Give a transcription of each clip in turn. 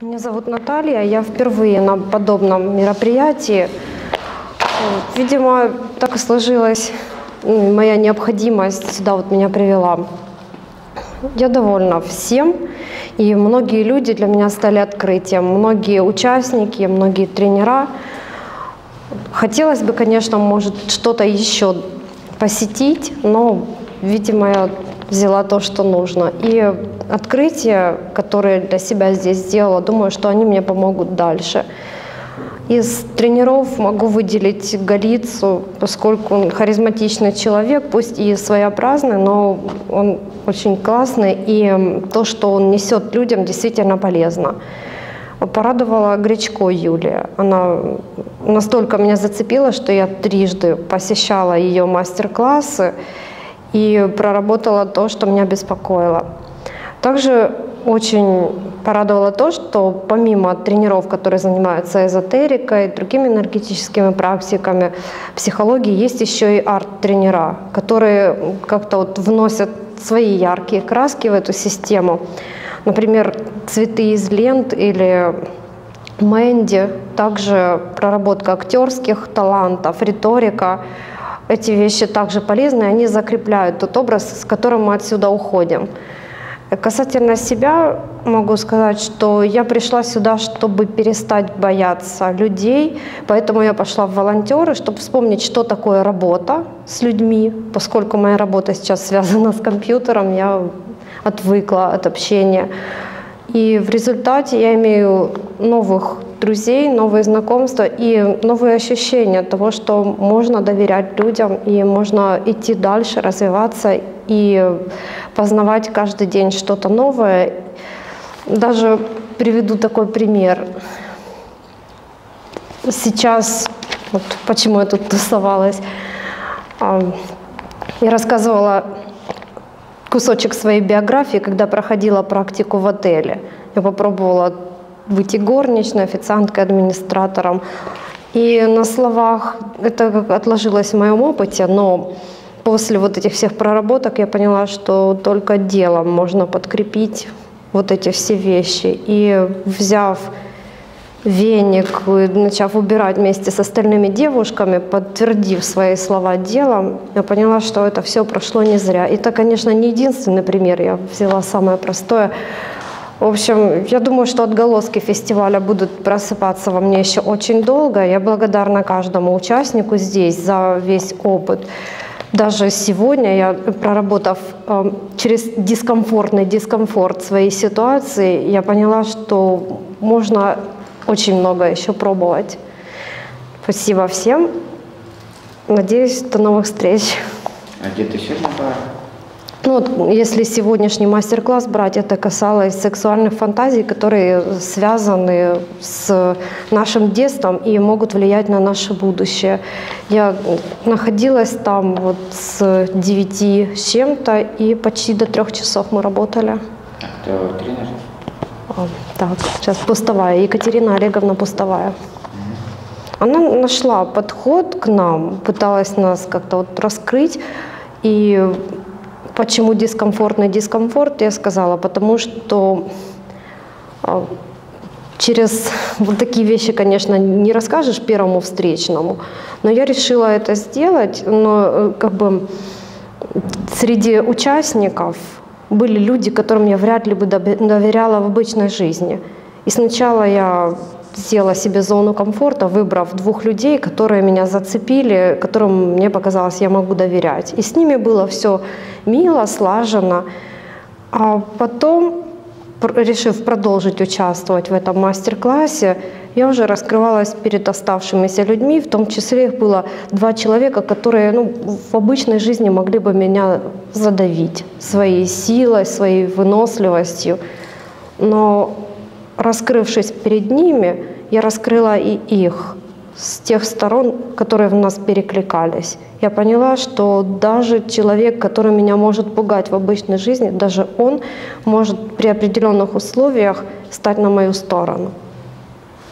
Меня зовут Наталья, я впервые на подобном мероприятии. Видимо, так и сложилась моя необходимость сюда вот меня привела. Я довольна всем, и многие люди для меня стали открытием, многие участники, многие тренера. Хотелось бы, конечно, может, что-то еще посетить, но, видимо, я взяла то, что нужно. И открытия, которые для себя здесь сделала, думаю, что они мне помогут дальше. Из тренеров могу выделить Голицу, поскольку он харизматичный человек, пусть и своеобразный, но он очень классный, и то, что он несет людям, действительно полезно. Порадовала Гречко Юлия. Она настолько меня зацепила, что я трижды посещала ее мастер-классы и проработала то, что меня беспокоило. Также очень порадовало то, что помимо тренеров, которые занимаются эзотерикой, другими энергетическими практиками, психологии, есть еще и арт-тренера, которые как-то вот вносят свои яркие краски в эту систему. Например, цветы из лент или Мэнди, также проработка актерских талантов, риторика. Эти вещи также полезны, они закрепляют тот образ, с которым мы отсюда уходим. Касательно себя могу сказать, что я пришла сюда, чтобы перестать бояться людей, поэтому я пошла в волонтеры, чтобы вспомнить, что такое работа с людьми, поскольку моя работа сейчас связана с компьютером, я отвыкла от общения. И в результате я имею новых друзей, новые знакомства и новые ощущения того, что можно доверять людям и можно идти дальше, развиваться и познавать каждый день что-то новое. Даже приведу такой пример. Сейчас, вот почему я тут тусовалась, я рассказывала кусочек своей биографии, когда проходила практику в отеле. Я попробовала быть и горничной, официанткой, администратором. И на словах это отложилось в моем опыте, но после вот этих всех проработок я поняла, что только делом можно подкрепить вот эти все вещи. И взяв веник, начав убирать вместе с остальными девушками, подтвердив свои слова делом, я поняла, что это все прошло не зря. И это, конечно, не единственный пример, я взяла самое простое. В общем, я думаю, что отголоски фестиваля будут просыпаться во мне еще очень долго. Я благодарна каждому участнику здесь за весь опыт. Даже сегодня я, проработав э, через дискомфортный дискомфорт своей ситуации, я поняла, что можно очень много еще пробовать. Спасибо всем. Надеюсь, до новых встреч. А где ты сегодня была? Ну, вот, если сегодняшний мастер-класс брать, это касалось сексуальных фантазий, которые связаны с нашим детством и могут влиять на наше будущее. Я находилась там вот с 9 с чем-то и почти до трех часов мы работали. Кто тренер? А, Так, сейчас пустовая, Екатерина Олеговна пустовая. Она нашла подход к нам, пыталась нас как-то вот раскрыть. И почему дискомфортный дискомфорт, я сказала, потому что а, через вот такие вещи, конечно, не расскажешь первому встречному, но я решила это сделать, но э, как бы среди участников были люди, которым я вряд ли бы доверяла в обычной жизни. И сначала я сделала себе зону комфорта, выбрав двух людей, которые меня зацепили, которым мне показалось, я могу доверять. И с ними было все мило, слаженно. А потом, решив продолжить участвовать в этом мастер-классе, я уже раскрывалась перед оставшимися людьми, в том числе их было два человека, которые ну, в обычной жизни могли бы меня задавить своей силой, своей выносливостью. Но раскрывшись перед ними, я раскрыла и их с тех сторон, которые в нас перекликались. Я поняла, что даже человек, который меня может пугать в обычной жизни, даже он может при определенных условиях стать на мою сторону.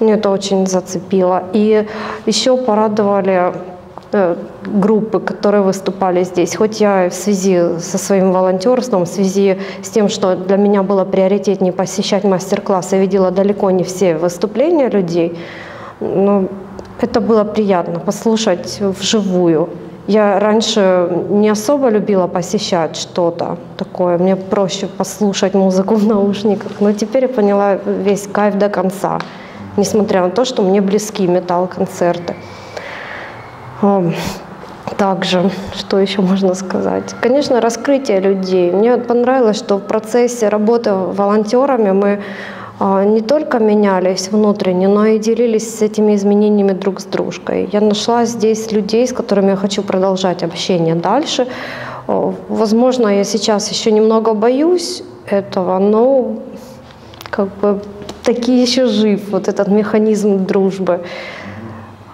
Мне это очень зацепило. И еще порадовали группы, которые выступали здесь. Хоть я в связи со своим волонтерством, в связи с тем, что для меня было приоритетнее посещать мастер-классы, видела далеко не все выступления людей, но это было приятно послушать вживую. Я раньше не особо любила посещать что-то такое. Мне проще послушать музыку в наушниках. Но теперь я поняла весь кайф до конца. Несмотря на то, что мне близки металл-концерты. Также, что еще можно сказать? Конечно, раскрытие людей. Мне понравилось, что в процессе работы волонтерами мы а, не только менялись внутренне, но и делились с этими изменениями друг с дружкой. Я нашла здесь людей, с которыми я хочу продолжать общение дальше. Возможно, я сейчас еще немного боюсь этого, но как бы таки еще жив вот этот механизм дружбы.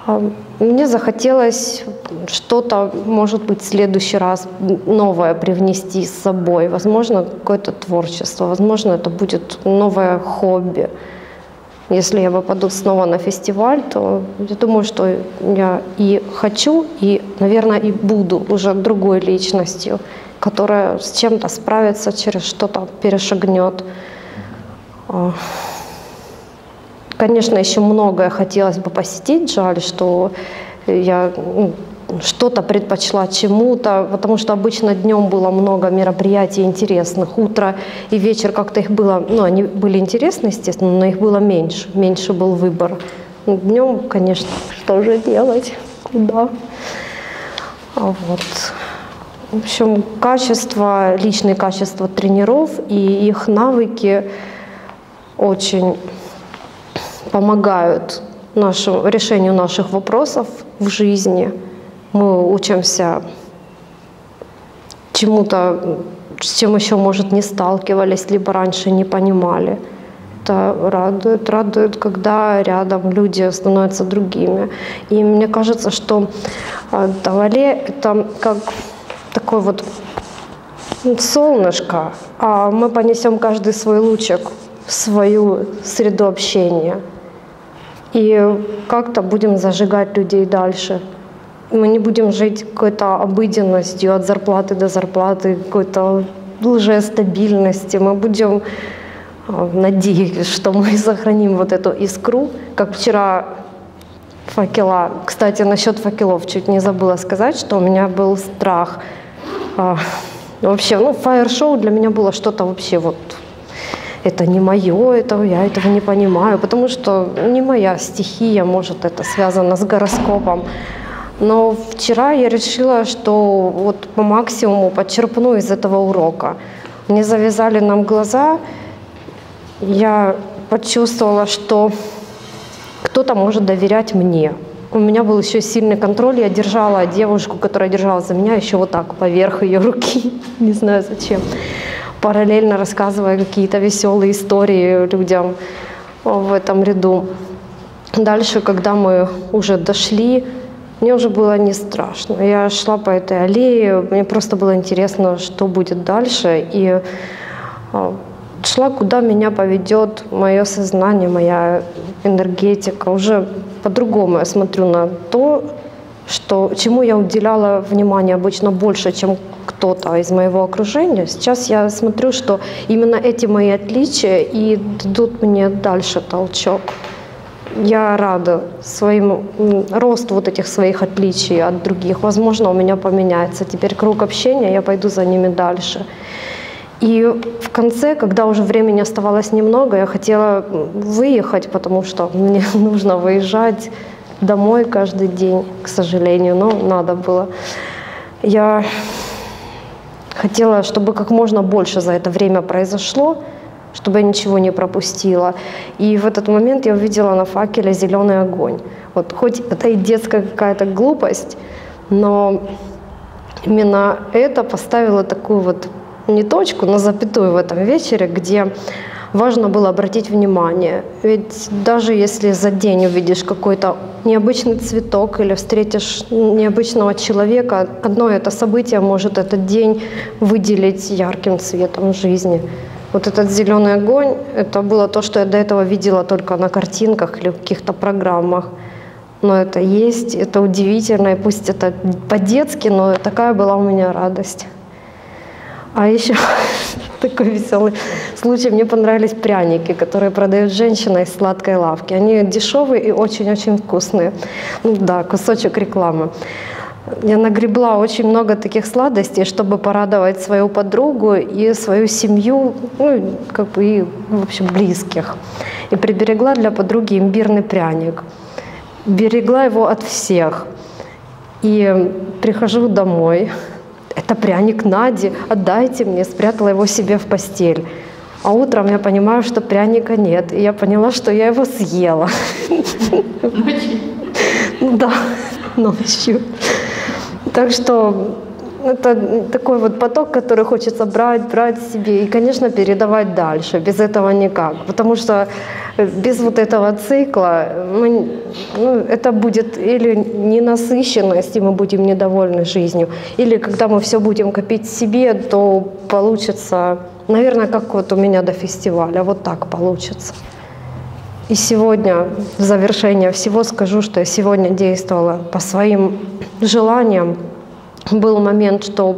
А, мне захотелось что-то, может быть, в следующий раз новое привнести с собой. Возможно, какое-то творчество, возможно, это будет новое хобби. Если я попаду снова на фестиваль, то я думаю, что я и хочу, и, наверное, и буду уже другой личностью, которая с чем-то справится, через что-то перешагнет. Конечно, еще многое хотелось бы посетить, жаль, что я ну, что-то предпочла чему-то, потому что обычно днем было много мероприятий интересных, утро и вечер как-то их было, ну, они были интересны, естественно, но их было меньше, меньше был выбор. Ну, днем, конечно, что же делать, куда? А вот. В общем, качество, личные качества тренеров и их навыки очень помогают нашему, решению наших вопросов в жизни. Мы учимся чему-то, с чем еще, может, не сталкивались, либо раньше не понимали. Это радует, радует, когда рядом люди становятся другими. И мне кажется, что Давале — это как такой вот солнышко, а мы понесем каждый свой лучик в свою среду общения — и как-то будем зажигать людей дальше. Мы не будем жить какой-то обыденностью от зарплаты до зарплаты, какой-то лжестабильности. Мы будем а, надеюсь, что мы сохраним вот эту искру, как вчера факела. Кстати, насчет факелов чуть не забыла сказать, что у меня был страх. А, вообще, ну, фаер-шоу для меня было что-то вообще вот это не мое, это я этого не понимаю, потому что не моя стихия, может, это связано с гороскопом. Но вчера я решила, что вот по максимуму подчерпну из этого урока. Мне завязали нам глаза, я почувствовала, что кто-то может доверять мне. У меня был еще сильный контроль, я держала девушку, которая держала за меня, еще вот так, поверх ее руки, не знаю зачем параллельно рассказывая какие-то веселые истории людям в этом ряду. Дальше, когда мы уже дошли, мне уже было не страшно. Я шла по этой аллее, мне просто было интересно, что будет дальше. И а, шла, куда меня поведет мое сознание, моя энергетика. Уже по-другому я смотрю на то, что, чему я уделяла внимание обычно больше, чем кто-то из моего окружения. Сейчас я смотрю, что именно эти мои отличия и дадут мне дальше толчок. Я рада своим росту вот этих своих отличий от других. Возможно, у меня поменяется теперь круг общения, я пойду за ними дальше. И в конце, когда уже времени оставалось немного, я хотела выехать, потому что мне нужно выезжать домой каждый день, к сожалению, но надо было. Я хотела, чтобы как можно больше за это время произошло, чтобы я ничего не пропустила. И в этот момент я увидела на факеле зеленый огонь. Вот хоть это и детская какая-то глупость, но именно это поставило такую вот не точку, но запятую в этом вечере, где важно было обратить внимание. Ведь даже если за день увидишь какой-то необычный цветок или встретишь необычного человека, одно это событие может этот день выделить ярким цветом жизни. Вот этот зеленый огонь, это было то, что я до этого видела только на картинках или в каких-то программах. но это есть, это удивительно, и пусть это по-детски, но такая была у меня радость. А еще такой веселый случай. Мне понравились пряники, которые продает женщина из сладкой лавки. Они дешевые и очень-очень вкусные. Ну да, кусочек рекламы. Я нагребла очень много таких сладостей, чтобы порадовать свою подругу и свою семью, ну, как бы и, в общем, близких. И приберегла для подруги имбирный пряник. Берегла его от всех. И прихожу домой, это пряник Нади, отдайте мне, спрятала его себе в постель. А утром я понимаю, что пряника нет, и я поняла, что я его съела. Ночью? Да, ночью. Так что это такой вот поток, который хочется брать, брать себе и, конечно, передавать дальше. Без этого никак. Потому что без вот этого цикла мы, ну, это будет или ненасыщенность, и мы будем недовольны жизнью, или когда мы все будем копить себе, то получится, наверное, как вот у меня до фестиваля, вот так получится. И сегодня, в завершение всего, скажу, что я сегодня действовала по своим желаниям. Был момент, что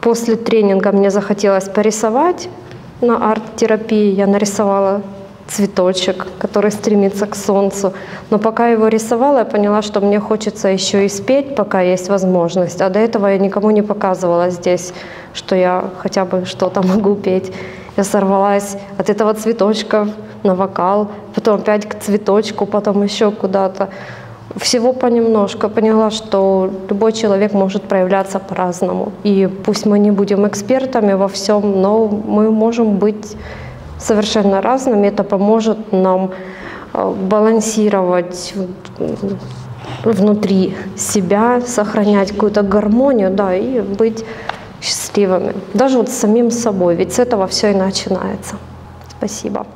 после тренинга мне захотелось порисовать на арт-терапии. Я нарисовала цветочек, который стремится к солнцу. Но пока его рисовала, я поняла, что мне хочется еще и спеть, пока есть возможность. А до этого я никому не показывала здесь, что я хотя бы что-то могу петь. Я сорвалась от этого цветочка на вокал, потом опять к цветочку, потом еще куда-то. Всего понемножку. Поняла, что любой человек может проявляться по-разному. И пусть мы не будем экспертами во всем, но мы можем быть совершенно разными. Это поможет нам э, балансировать внутри себя, сохранять какую-то гармонию, да, и быть счастливыми. Даже вот с самим собой, ведь с этого все и начинается. Спасибо.